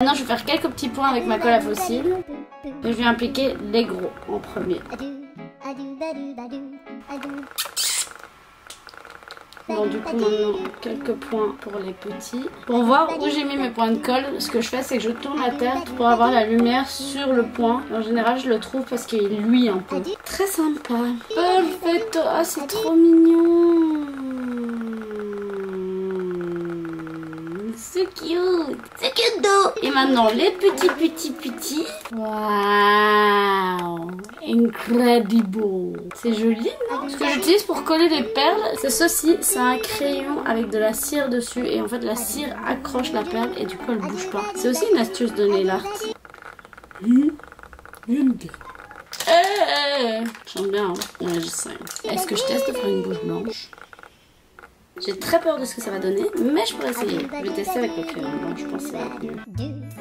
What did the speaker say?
Maintenant, je vais faire quelques petits points avec ma colle à fossiles. Et je vais impliquer les gros en premier. Bon, du coup, maintenant, quelques points pour les petits. Pour voir où j'ai mis mes points de colle, ce que je fais, c'est que je tourne la tête pour avoir la lumière sur le point. En général, je le trouve parce qu'il luit un peu. Très sympa. Perfetto. Ah, c'est trop mignon. C'est cute. C'est cute d'eau. Et maintenant, les petits, petits, petits. Waouh. Incredible. C'est joli, non? Ce que j'utilise pour coller les perles, c'est ceci. C'est un crayon avec de la cire dessus. Et en fait, la cire accroche la perle et du coup, elle bouge pas. C'est aussi une astuce de nail art. Mmh. Eh, Chante bien, hein Ouais, je sais. Est-ce que je teste de faire une bouche blanche? J'ai très peur de ce que ça va donner, mais je pourrais essayer. Je vais tester avec le blanc, je pense que ça va.